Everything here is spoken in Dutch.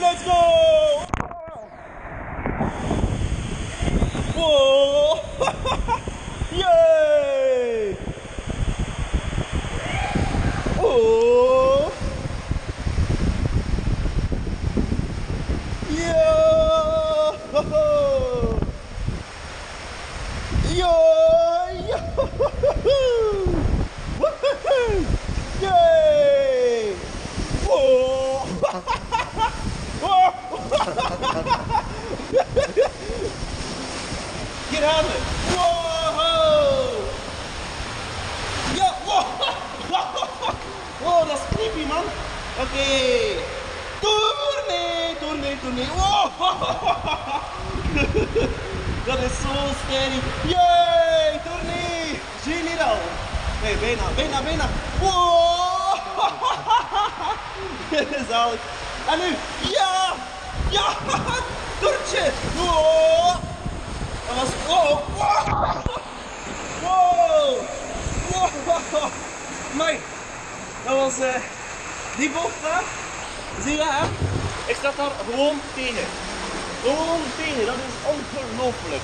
let's go! Whoa! Yay! Oh! Yo! Yo! Yo! hier halen. Wow! Ja, wow! Wow, dat is creepy, man. Oké. Okay. Tournee, tournee, tournee. Wow! Dat is zo scary. Yay! Tournee! General. Nee, bijna, bijna, bijna. Wow! Dit is En nu. Ja! Ja! Wow. Wow. Wow. Amai. Dat was, eh, die bocht daar. Zie je hem? Ik sta daar gewoon tegen. Gewoon tegen, dat is ongelooflijk.